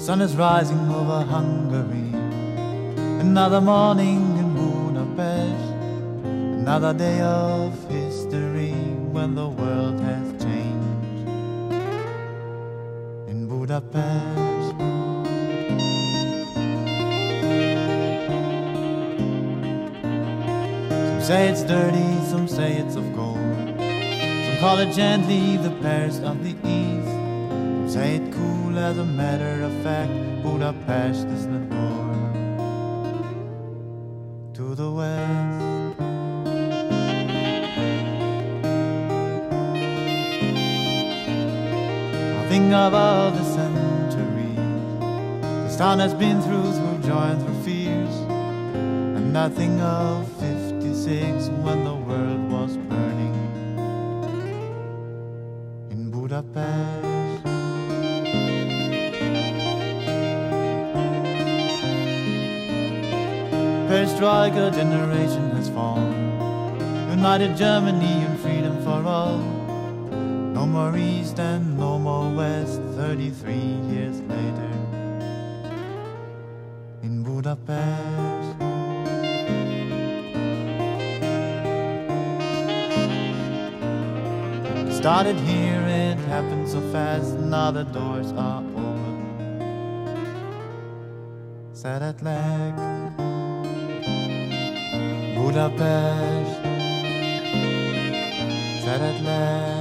sun is rising over Hungary. Another morning in Budapest. Another day of history when the world has changed. In Budapest. Some say it's dirty, some say it's of gold. Some call it gently the Paris of the East. Say it cool as a matter of fact. Budapest is the door to the west. I think of all the centuries this town has been through, through joy and through fears. And I think of 56 when the world was burning in Budapest. Perestroika generation has fallen. United Germany and freedom for all. No more East and no more West, 33 years later in Budapest. Started here, it happened so fast, now the doors are open. Szeretlek, Budapest, szeretlek.